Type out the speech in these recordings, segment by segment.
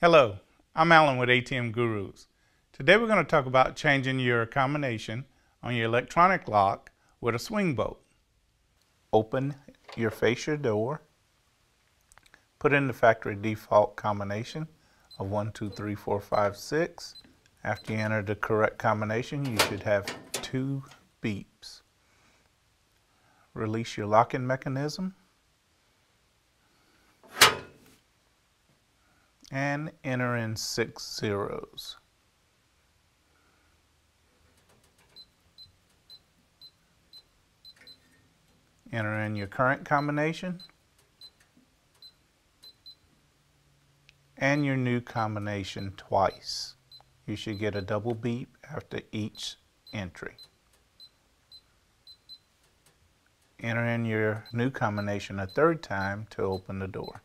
Hello, I'm Alan with ATM Gurus. Today we're going to talk about changing your combination on your electronic lock with a swing bolt. Open your fascia door, put in the factory default combination of 1, 2, 3, 4, 5, 6. After you enter the correct combination, you should have two beeps. Release your locking mechanism and enter in six zeros. Enter in your current combination and your new combination twice. You should get a double beep after each entry. Enter in your new combination a third time to open the door.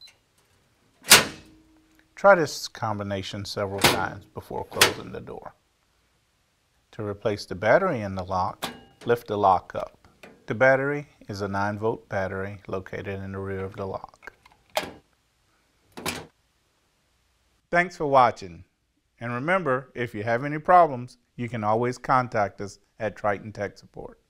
Try this combination several times before closing the door. To replace the battery in the lock, lift the lock up. The battery is a 9 volt battery located in the rear of the lock. Thanks for watching. And remember, if you have any problems, you can always contact us at Triton Tech Support.